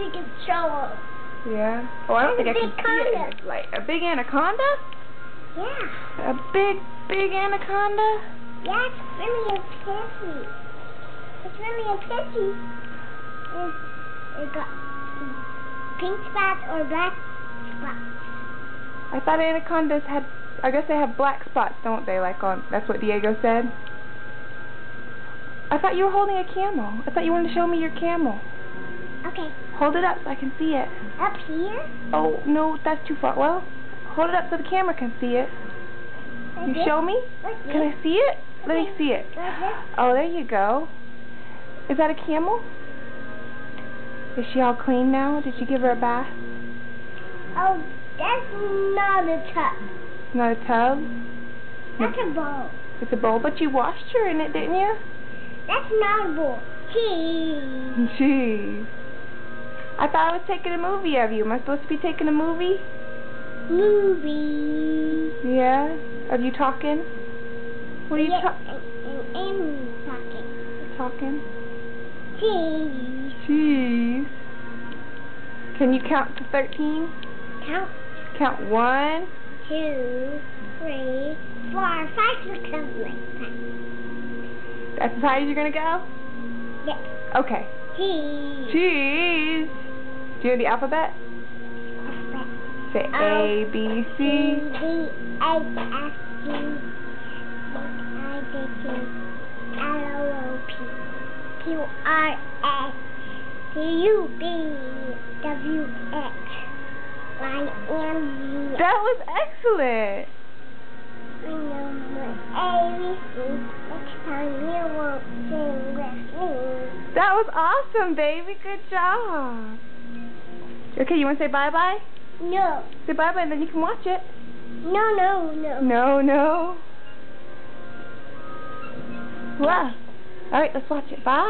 you can show them. Yeah. Oh, I don't think I can a see it. big in. A big anaconda? Yeah. A big, big anaconda? Yeah, it's really a pity. It's really a pity. It, it got pink spots or black spots. I thought anacondas had. I guess they have black spots, don't they? Like on. That's what Diego said. I thought you were holding a camel. I thought you wanted to show me your camel. Okay, Hold it up so I can see it. up here. Oh no, that's too far. Well, hold it up so the camera can see it. Like You show me? Can I see it? Let me see it. Oh, there you go. Is that a camel? Is she all clean now? Did you give her a bath? Oh, that's not a tub. Not a tub? That's a bowl. It's a bowl, but you washed her in it, didn't you? That's not a bowl. Cheese. Jeez. I thought I was taking a movie of you. Am I supposed to be taking a movie? Movie. Yeah? Of you talking? What are you yeah, ta- and, and Amy talking. talking? Cheese. Jeez. Can you count to 13? Count Count one. two, three, four, five, six, seven, eight, nine. That's as high as you're going to go? Yes. Okay. Cheese. Cheese. Do you know the alphabet? Say A, B, C. That was excellent. I know my ABC. Next time you won't sing with me. That was awesome, baby. Good job. Okay, you want to say bye-bye? No. Say bye-bye and then you can watch it. No, no, no. No, no. Wow. All right, let's watch it. Bye.